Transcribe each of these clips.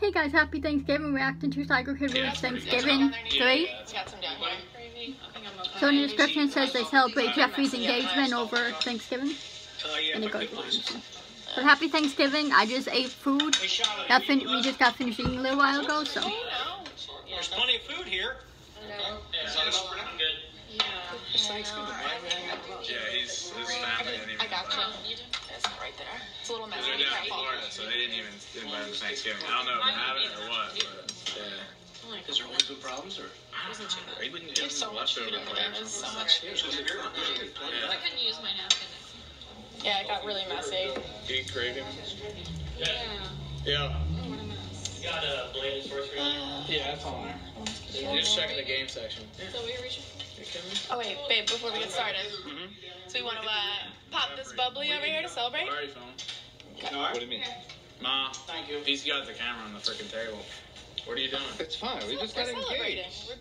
Hey guys, happy Thanksgiving. Reacting to Psycho Kid Release Thanksgiving 3. So in the description it says they celebrate Jeffrey's engagement over Thanksgiving. And it goes on. But happy Thanksgiving. I just ate food. Got fin we just got finished eating a little while ago, so. There's plenty of food here. I'm good. It's Thanksgiving, right? Yeah, he's his family didn't I got you. Invite him. It's right there. It's a little Because messy. they're down in Careful. Florida, so they didn't even invite him to Thanksgiving. I don't know if they're having it or what, but yeah. Is there always good problems, or? Wasn't too bad. He wouldn't There's so him much food leftover in there. There's so much. Yeah. I couldn't use my napkin. Yeah, it got really messy. Eat gravy. Yeah. Yeah. Oh, what a mess. You got a blade and sorcery uh, on there? Yeah, that's on there. You're just checking the game section. Is that what you're reaching for? Oh wait, babe, before we get started. Mm-hmm. So we want to uh, pop this bubbly over here to celebrate? Already filmed. What do you mean? Ma, thank you. He's got the camera on the freaking table. What are you doing? It's fine. We just got engaged. We're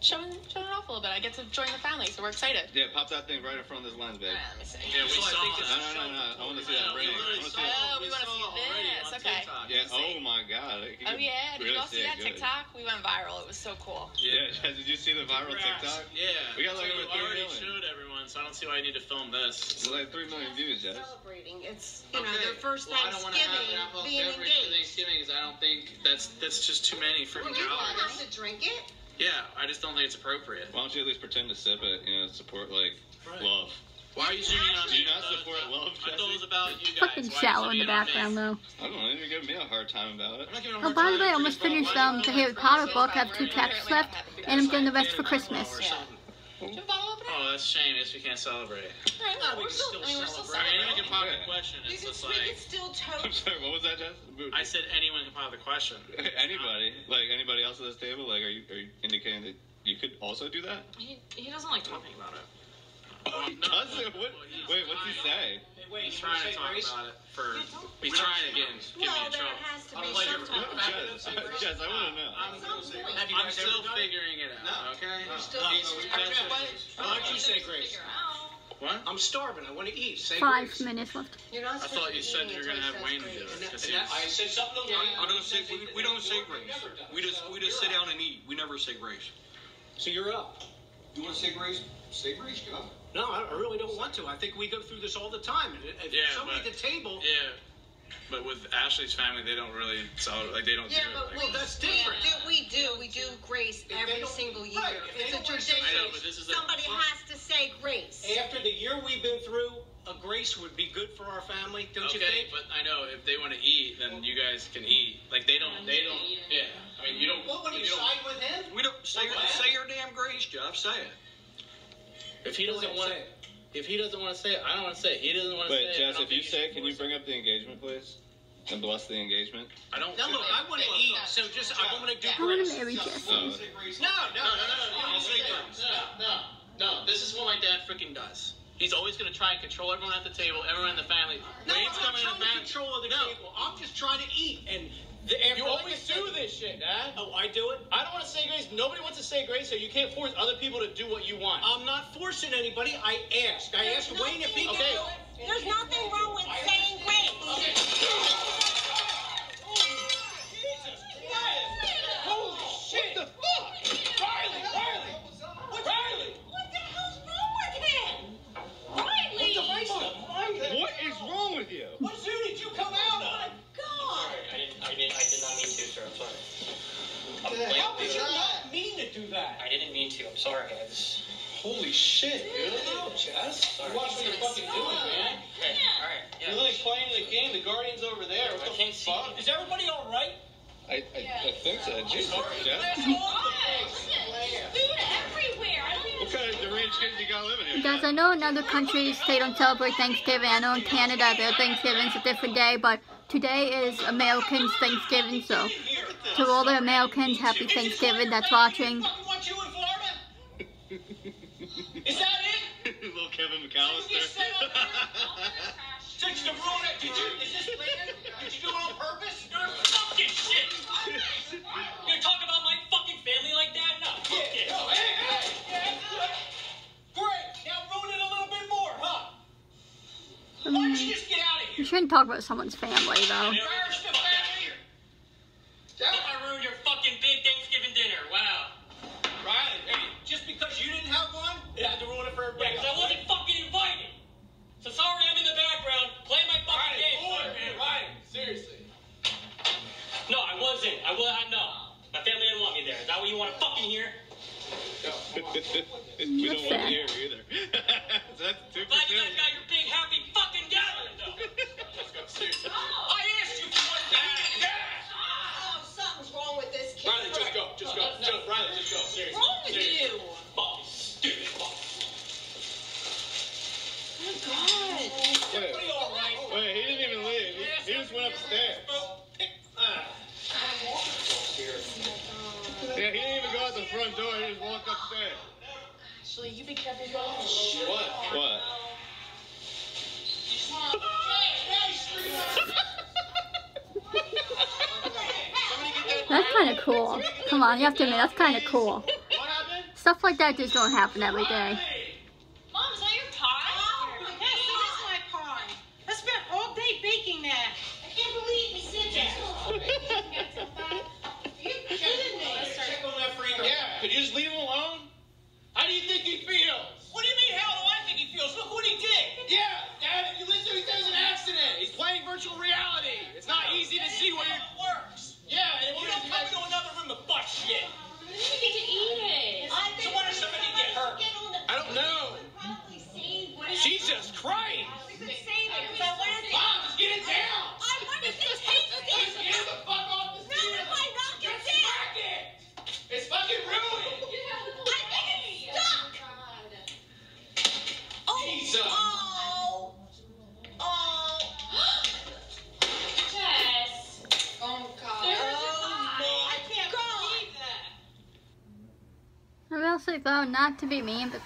showing, showing it off a little bit. I get to join the family, so we're excited. Yeah, pop that thing right in front of this lens, babe. Alright, let me see. Yeah, we So I saw think it. No, no, no, no. I want to see that ring. I want to see that. Oh, we want to see this. Okay. Yeah. Oh my God. It Oh could yeah, did really you all see it that good. TikTok? We went viral. It was so cool. Yeah. Did you see the viral Congrats. TikTok? Yeah. We got like So over I already 3 million. showed everyone, so I don't see why I need to film this. It's like three million views, Jess. celebrating. It's you know their first well, I don't wanna have Thanksgiving an alcoholic being beverage for engaged. Thanksgiving because I don't think that's that's just too many Well, freaking you don't have to drink it. Yeah, I just don't think it's appropriate. Why don't you at least pretend to sip it? You know, support like love. Why are you zooming on Do me? you not I thought it was support about- love, I thought it was about you guys. Fucking Why are you shallow in the background though. I don't know. You're giving me a hard time about it. I'm not giving a Oh, hard by the way, I It's almost finished why um, the Harry Potter book. I have two chapters left, and I'm getting the rest for Christmas. Yeah. Something. Do you bottle opener? Oh, that's a shame. Yes, we can't celebrate. Alright, No, we we're can still, still I mean, we're still celebrate. I mean, anyone can pop Yeah. the question. You It's can, just we can like still I'm toast. sorry. What was that, Jess? I said anyone can pop the question. Anybody? Like anybody else at this table? Like, are you are you indicating that you could also do that? He, he doesn't like talking about it. He doesn't? What? Wait, what's he say? Wait, He's trying to talk about it for. He's trying to get, get me Well, in there trouble. has to I be like some your- type of. Jess, Jess, I want to know. I'm, have I'm guys still ever done it? figuring it out. Okay. No. still No, He's- no, he's- Jeff, he's- Why don't you say grace? What? I'm starving. I want to eat. Say Five grace. minutes left. You're not I supposed thought to you be said eating you were gonna have Wayne says do it. And that- and that- I said something Yeah. Wayne. I don't say we, we don't say grace. We just we just sit down and eat. We never say grace. So you're up. You want to say grace? Say grace, go. No, I I really don't want to. I think we go through this all the time. If Yeah, somebody but- at the table, Yeah. But with Ashley's family, they don't really celebrate. Like they don't Yeah, do it. but like, we, Well, that's different. do, we do. We do grace If they every don't- single year. right, if they It's a don't wanna say tradition. I know, but this is a- Somebody has to say grace. after the year we've been through, a grace would be good for our family, don't you Okay, think? but I know if they want to eat, then you guys can eat. Like they don't. They don't. Yeah. I mean, you don't. What, when you you don't side with him? We don't say What? say your damn grace, Jeff. Say it. if he doesn't want. say it. If he doesn't want to say it, I don't want to say it. He doesn't want to say Wait, it. I Jess, don't if you think say it, can you force bring up the engagement, please? And bless the engagement? I don't. Now look, I want to eat, so just I want to do I want grace. to marry Jess. Oh. No, no, No, no, no, no, no, no, no, no, no. This is what my dad freaking does. He's always gonna try and control everyone at the table, everyone in the family. No, I'm Wayne's not coming in trying the to family. control the No. table. I'm just trying to eat. And the, after You like always said- do this shit, Dad. Oh, I do it? I don't want to say grace. Nobody wants to say grace, so you can't force other people to do what you want. I'm not forcing anybody. I asked. I asked Wayne if he can Okay. do it. There's nothing wrong with saying grace. Holy can't see fuck? Is everybody all right? I, I, I think so. Jesus, Jess. Oh, food everywhere. I don't. What kind of deranged kids you got living here? Guys, I know in other countries they don't celebrate Thanksgiving. I know in Canada their Thanksgiving's a different day, but today is Americans' Thanksgiving, so to all the Americans, happy Thanksgiving that's watching. Fucking you in Florida? Is that it? Little Kevin You set up McAllister. Just to ruin it? Did you? Is this planned? Did you do it on purpose? You're fuck this shit. You gonna talk about my fucking family like that? No. fuck Yeah. it. No, hey, hey, yeah. Great. Now ruin it a little bit more, huh? Why don't you mm. just get out of here? You shouldn't talk about someone's family, though. I will. I know. My family didn't want me there. Is that what you want to fucking hear? we don't want to hear either. Actually, you be careful going. What? What? That's kind of cool. Come on, you have to admit, that's kind of cool. Stuff like that just don't happen every day. Mom, is that your pie? Yes, it is my pie. I spent all day baking that. I can't believe you said that. You kidding me? Check on that freak. Yeah. Could you just leave him alone? How do you think he feels? What do you mean? How do I think he feels? Look what he did. Yeah, Dad, if you listen, he says an accident. He's playing virtual reality. It's not easy to see what How you're. it works. Yeah, and You what don't come into another room and butt shit. You get to eat it. I So what if somebody get hurt? Get on the- I don't know. Probably save what Jesus Christ! We could save it, but what if Mom, just get it down! I wanted to taste Just get it. the fuck off the Not if ceiling! I knock it Just down. smack it! It's fucking ruined! I think it's stuck. Oh. Jesus. Oh. Oh. Jess. Oh, God. There's your Oh, pie. no, I can't believe that. Though, not to be mean, but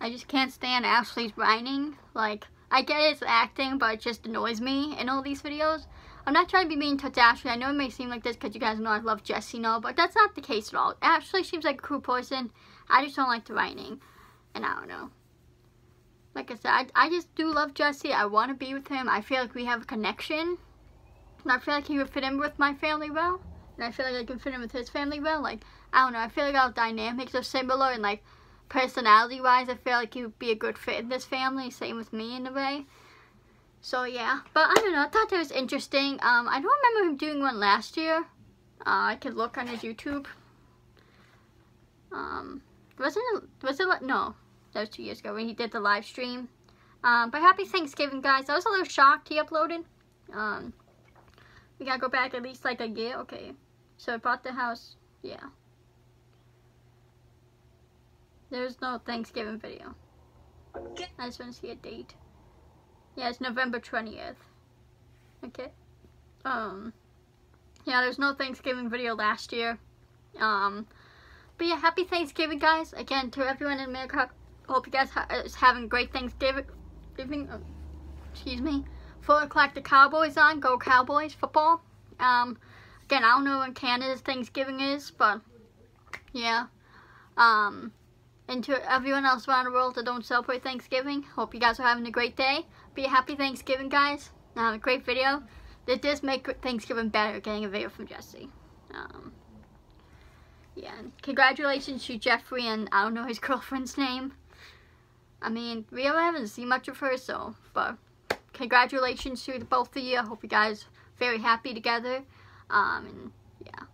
I just can't stand Ashley's whining. Like, I get it's acting, but it just annoys me in all these videos. I'm not trying to be mean towards Ashley. I know it may seem like this because you guys know I love Jessie now, but that's not the case at all. Ashley seems like a cool person. I just don't like the whining. And I don't know. Like I said, I, I just do love Jesse. I want to be with him. I feel like we have a connection. And I feel like he would fit in with my family well. And I feel like I can fit in with his family well. Like, I don't know. I feel like our dynamics are similar. And, like, personality-wise, I feel like he would be a good fit in this family. Same with me in a way. So, yeah. But, I don't know. I thought that was interesting. Um, I don't remember him doing one last year. Uh, I could look on his YouTube. Um, wasn't it, was it, no. That was two years ago when he did the live stream. Um, but happy Thanksgiving, guys. I was a little shocked he uploaded. Um, we gotta go back at least like a year. Okay. So I bought the house. Yeah. There's no Thanksgiving video. I just want to see a date. Yeah, it's November 20th. Okay. Um, yeah, there's no Thanksgiving video last year. Um, but yeah, happy Thanksgiving, guys. Again, to everyone in America, hope you guys ha- is having a great Thanksgiving. Giving, uh, excuse me. Four o'clock, the Cowboys on. Go Cowboys football. Um, again, I don't know when Canada's Thanksgiving is, but yeah. Um, and to everyone else around the world that don't celebrate Thanksgiving, hope you guys are having a great day. Be a happy Thanksgiving, guys. And have a great video. It does make Thanksgiving better getting a video from Jesse. Um, yeah, congratulations to Jeffrey and I don't know his girlfriend's name. I mean, we haven't seen much of her, so, but congratulations to both of you. I hope you guys very happy together. Um, and yeah,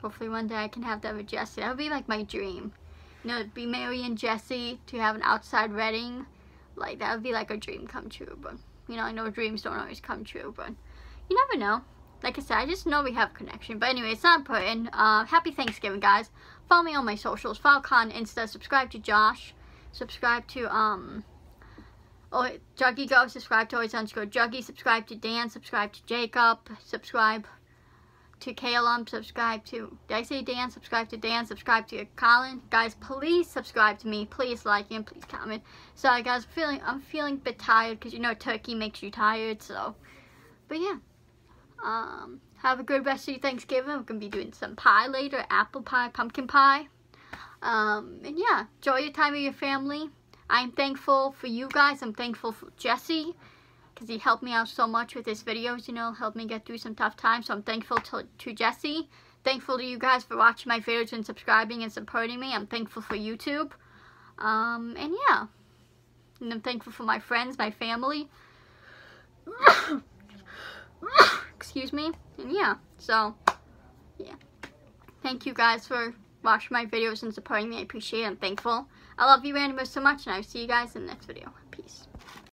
hopefully one day I can have that with Jesse. That would be like my dream. You know, be Mary and Jesse to have an outside wedding. Like, that would be like a dream come true. But, you know, I know dreams don't always come true, but you never know. Like I said, I just know we have a connection. But anyway, it's not important. Uh, happy Thanksgiving, guys. Follow me on my socials. Follow Con Insta. Subscribe to Josh. Subscribe to, um, oh, Juggie Go. Subscribe to Always Underscore Juggie. Subscribe to Dan. Subscribe to Jacob. Subscribe to Kaylum. Subscribe to, did I say Dan? Subscribe to Dan. Subscribe to Colin. Guys, please subscribe to me. Please like and please comment. Sorry, guys. I'm feeling, I'm feeling a bit tired because, you know, turkey makes you tired. So, but yeah. Um, have a good rest of your Thanksgiving. We're going to be doing some pie later. Apple pie, pumpkin pie. Um, and yeah, enjoy your time with your family. I'm thankful for you guys. I'm thankful for Jesse because he helped me out so much with his videos, you know, helped me get through some tough times. So I'm thankful to, to Jesse. Thankful to you guys for watching my videos and subscribing and supporting me. I'm thankful for YouTube. Um, and yeah. And I'm thankful for my friends, my family. Excuse me. And yeah, so yeah. thank you guys for watching my videos and supporting me. I appreciate it. I'm thankful. I love you animals so much, and I'll see you guys in the next video. Peace.